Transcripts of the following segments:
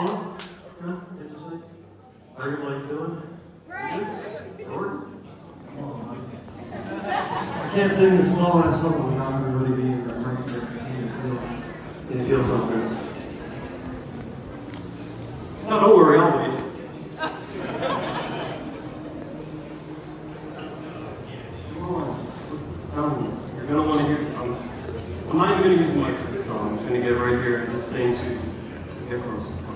Fun? Huh? Interesting? How are your legs doing? Jordan? I can't sing this slow ass song without everybody being right there. Can you feel, can something? No, don't worry, I'll wait. You're gonna want to hear this. I'm, I'm not even gonna use the mic for this song. I'm just gonna get right here and just sing to you. So get closer.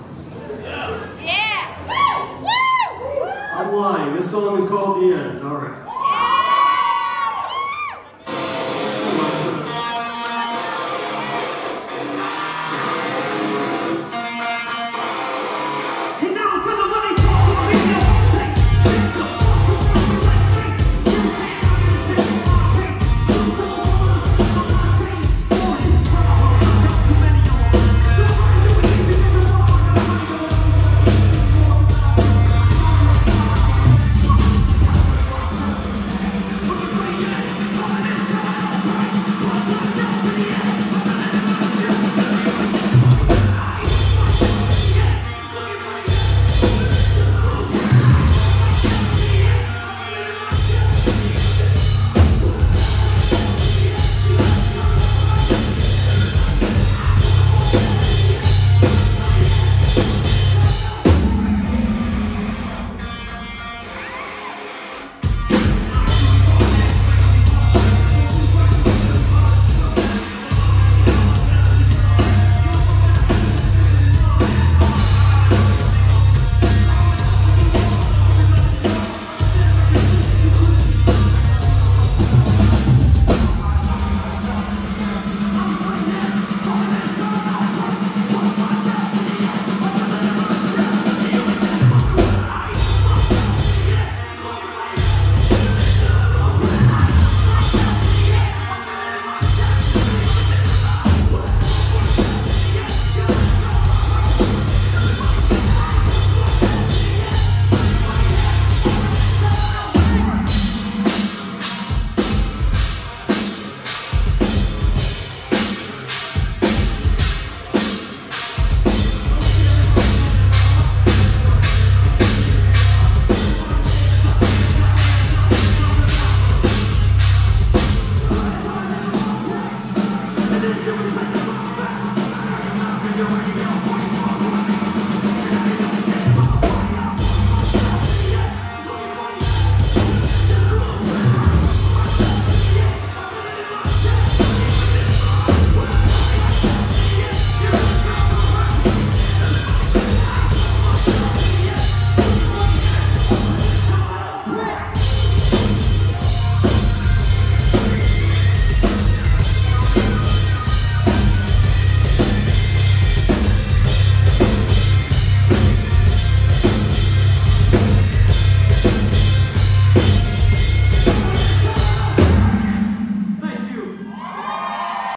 Yeah! Woo! Woo! I'm lying. This song is called The End. All right. Thank you.